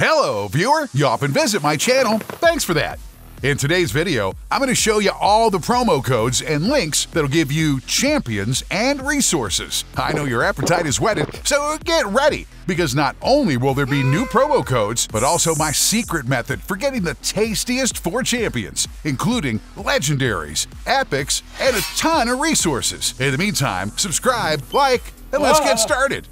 Hello, viewer! You often visit my channel. Thanks for that. In today's video, I'm going to show you all the promo codes and links that'll give you champions and resources. I know your appetite is whetted, so get ready, because not only will there be new promo codes, but also my secret method for getting the tastiest four champions, including legendaries, epics, and a ton of resources. In the meantime, subscribe, like, and let's get ah. started.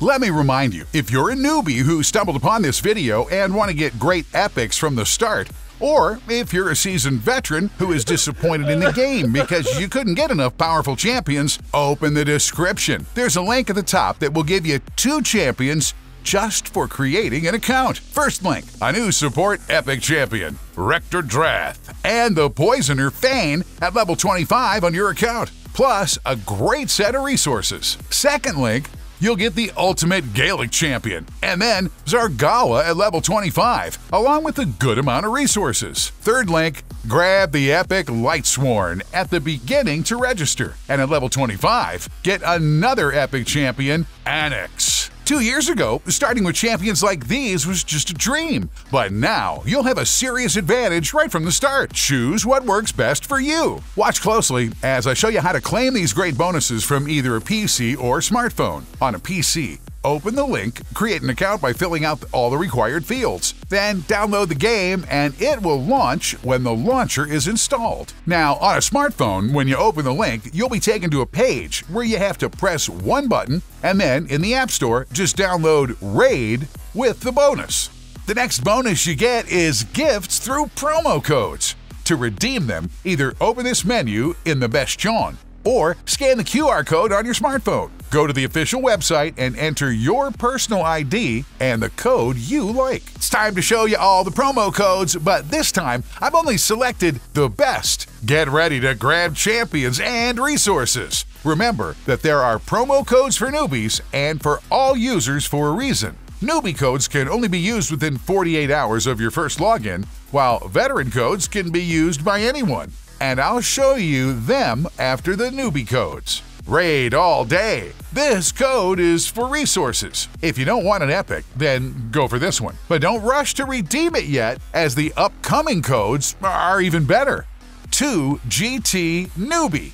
Let me remind you, if you're a newbie who stumbled upon this video and want to get great epics from the start, or if you're a seasoned veteran who is disappointed in the game because you couldn't get enough powerful champions, open the description. There's a link at the top that will give you two champions just for creating an account. First link, a new support epic champion, Rector Drath, and the Poisoner Fayne at level 25 on your account, plus a great set of resources. Second link, you'll get the Ultimate Galek Champion, and then Zargala at level 25, along with a good amount of resources. Third link, grab the Epic Lightsworn at the beginning to register, and at level 25, get another Epic Champion, Anax. Two years ago, starting with champions like these was just a dream, but now you'll have a serious advantage right from the start. Choose what works best for you. Watch closely as I show you how to claim these great bonuses from either a PC or smartphone. On a PC, Open the link, create an account by filling out all the required fields. Then download the game and it will launch when the launcher is installed. Now, on a smartphone, when you open the link, you'll be taken to a page where you have to press one button and then in the App Store, just download Raid with the bonus. The next bonus you get is gifts through promo codes. To redeem them, either open this menu in the Bastion or scan the QR code on your smartphone. Go to the official website and enter your personal ID and the code you like. It's time to show you all the promo codes, but this time I've only selected the best. Get ready to grab champions and resources. Remember that there are promo codes for newbies and for all users for a reason. Newbie codes can only be used within 48 hours of your first login, while veteran codes can be used by anyone and I'll show you them after the newbie codes. Raid all day. This code is for resources. If you don't want an epic, then go for this one. But don't rush to redeem it yet, as the upcoming codes are even better. 2 GT Newbie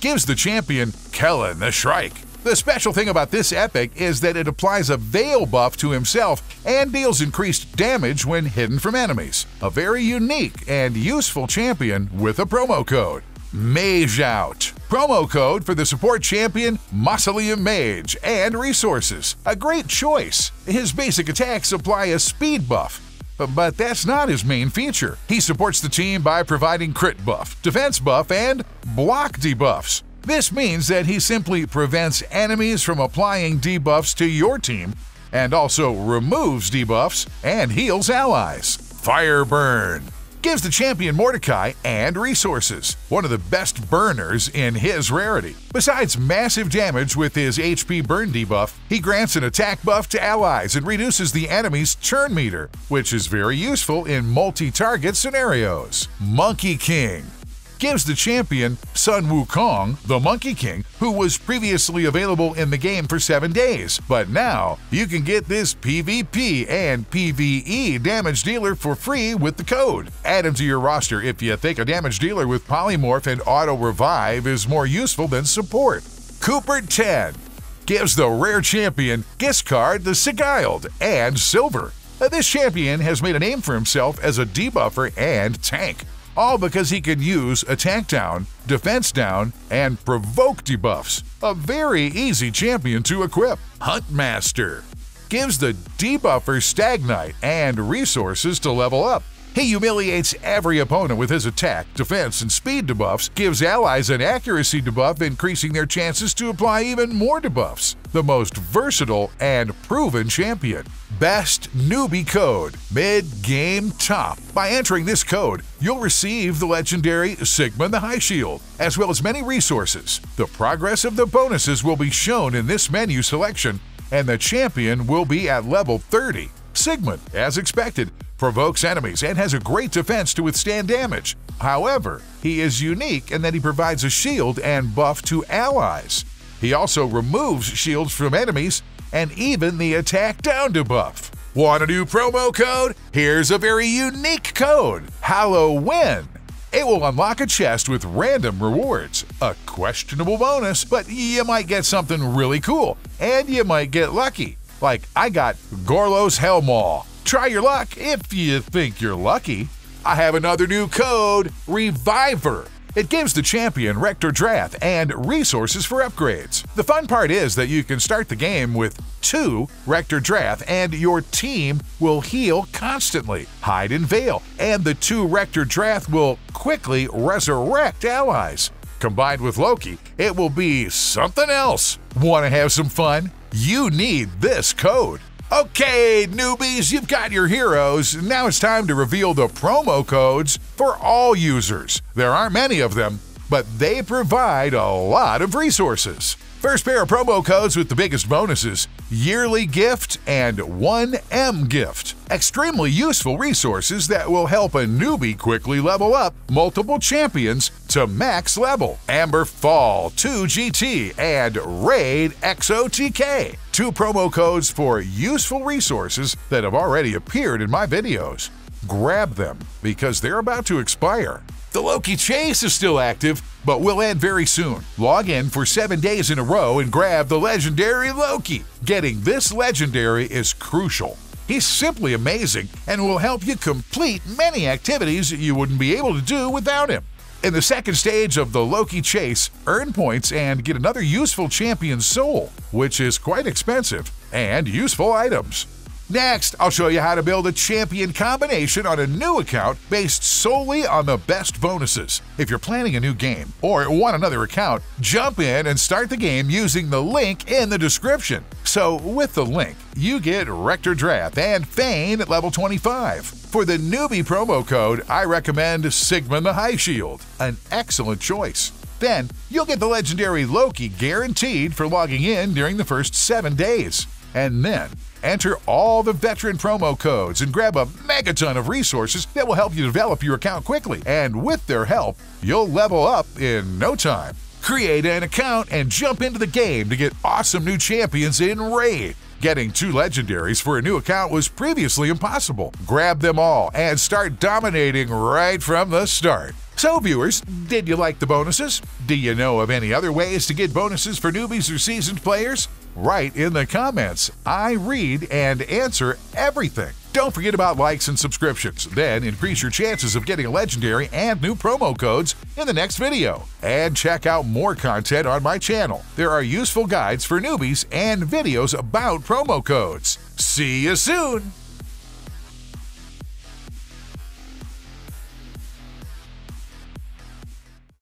gives the champion Kellen the Shrike the special thing about this epic is that it applies a veil buff to himself and deals increased damage when hidden from enemies. A very unique and useful champion with a promo code. Mage Out. Promo code for the support champion Mausoleum Mage and resources. A great choice. His basic attacks apply a speed buff, but that's not his main feature. He supports the team by providing crit buff, defense buff, and block debuffs. This means that he simply prevents enemies from applying debuffs to your team and also removes debuffs and heals allies. Fire Burn gives the champion Mordecai and resources, one of the best burners in his rarity. Besides massive damage with his HP burn debuff, he grants an attack buff to allies and reduces the enemy's turn meter, which is very useful in multi-target scenarios. Monkey King gives the champion Sun Wukong, the Monkey King, who was previously available in the game for 7 days. But now, you can get this PvP and PvE damage dealer for free with the code. Add him to your roster if you think a damage dealer with Polymorph and Auto Revive is more useful than support. Cooper 10 gives the rare champion Giscard the Sigiled and Silver. This champion has made a name for himself as a debuffer and tank all because he can use attack down, defense down, and provoke debuffs. A very easy champion to equip. Huntmaster gives the debuffer Stag Knight and resources to level up. He humiliates every opponent with his attack, defense, and speed debuffs, gives allies an accuracy debuff, increasing their chances to apply even more debuffs. The most versatile and proven champion. Best Newbie Code Mid Game Top. By entering this code, you'll receive the legendary Sigmund the High Shield, as well as many resources. The progress of the bonuses will be shown in this menu selection, and the champion will be at level 30. Sigmund, as expected, provokes enemies and has a great defense to withstand damage. However, he is unique in that he provides a shield and buff to allies. He also removes shields from enemies and even the attack down debuff. Want a new promo code? Here's a very unique code Halloween. It will unlock a chest with random rewards, a questionable bonus, but you might get something really cool, and you might get lucky. Like I got Gorlos Hellmaw. Try your luck if you think you're lucky. I have another new code, Reviver. It gives the champion Rector Drath and resources for upgrades. The fun part is that you can start the game with two Rector Drath and your team will heal constantly, hide and veil, and the two Rector Drath will quickly resurrect allies. Combined with Loki, it will be something else. Want to have some fun? You need this code. Okay, newbies, you've got your heroes. Now it's time to reveal the promo codes for all users. There aren't many of them, but they provide a lot of resources. First pair of promo codes with the biggest bonuses Yearly Gift and 1M Gift. Extremely useful resources that will help a newbie quickly level up multiple champions to max level. Amber Fall 2GT and Raid XOTK. Two promo codes for useful resources that have already appeared in my videos. Grab them because they're about to expire. The Loki Chase is still active, but will end very soon. Log in for seven days in a row and grab the legendary Loki. Getting this legendary is crucial. He's simply amazing and will help you complete many activities you wouldn't be able to do without him. In the second stage of the Loki Chase, earn points and get another useful champion soul, which is quite expensive, and useful items. Next, I'll show you how to build a champion combination on a new account based solely on the best bonuses. If you're planning a new game or want another account, jump in and start the game using the link in the description. So, with the link, you get Rector Drath and Fayne at level 25. For the newbie promo code, I recommend Sigmund the High Shield, an excellent choice. Then, you'll get the legendary Loki guaranteed for logging in during the first seven days. And then, enter all the veteran promo codes and grab a megaton of resources that will help you develop your account quickly. And with their help, you'll level up in no time. Create an account and jump into the game to get awesome new champions in Raid. Getting two legendaries for a new account was previously impossible. Grab them all and start dominating right from the start. So, viewers, did you like the bonuses? Do you know of any other ways to get bonuses for newbies or seasoned players? Write in the comments. I read and answer everything. Don't forget about likes and subscriptions, then increase your chances of getting a legendary and new promo codes in the next video. And check out more content on my channel. There are useful guides for newbies and videos about promo codes. See you soon!